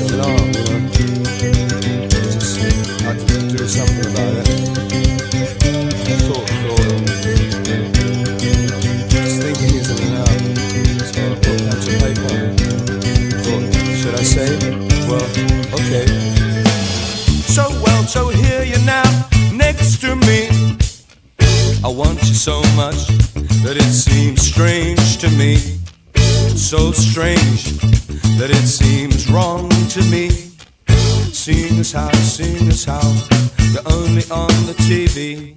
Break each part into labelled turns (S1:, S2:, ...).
S1: so long, you know. Just had to do something about it. Thought, thought, just thinking isn't enough. Put paper. Should I say? Well, okay. So well, so here you next to me. I want you so much that it seems strange to me. So strange that it seems wrong to me. Seeing as how, seeing as how you're only on the TV.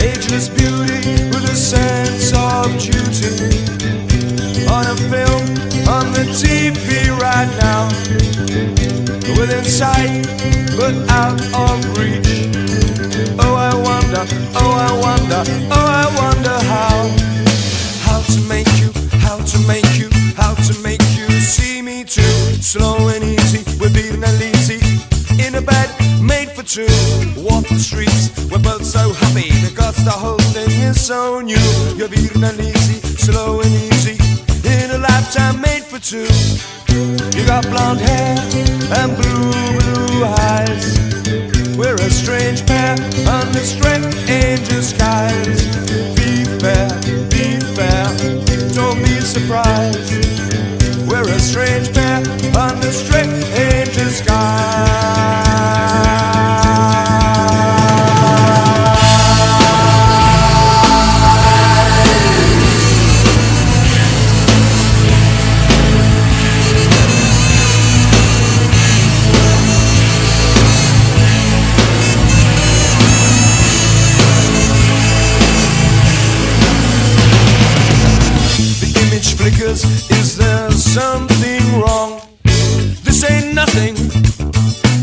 S1: Ageless beauty with a sense of duty. On a film, on the TV right now. Within sight, but out of reach. Oh, I wonder, oh, I wonder, oh, to make you, how to make you see me too. Slow and easy, we're beating and easy. In a bed made for two. Walk the streets, we're both so happy because the whole thing is so new. You're Virna Lisi, slow and easy. In a lifetime made for two. You got blonde hair and blue, blue eyes. We're a strange pair under strange image is there something wrong? This ain't nothing,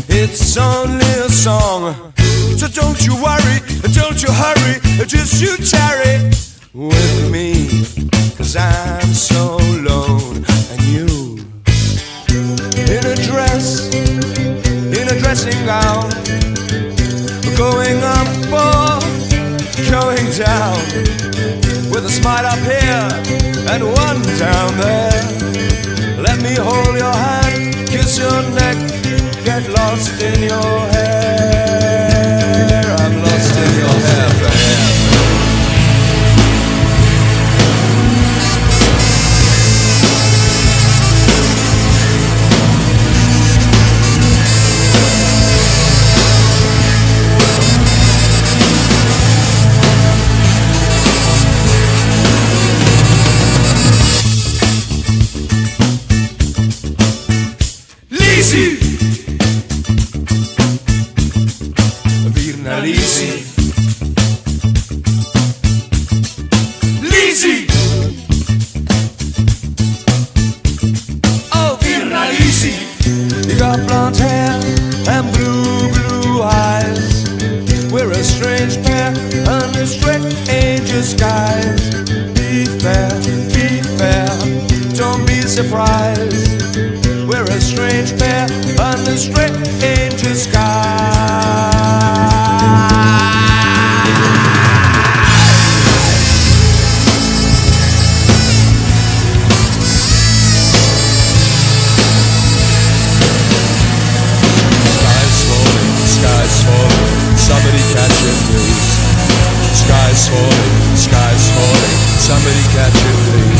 S1: it's only a song. So don't you worry, don't you hurry, just you tarry with me. Cause I'm so alone, and you in a dress, in a dressing gown, going up or going down with a smile up here and one down there. Let me hold your hand, kiss your neck, get lost in your hair. Don't be surprised we're a strange pair under strange skies. Somebody catch it please. Sky's falling, sky's falling, somebody catch it please.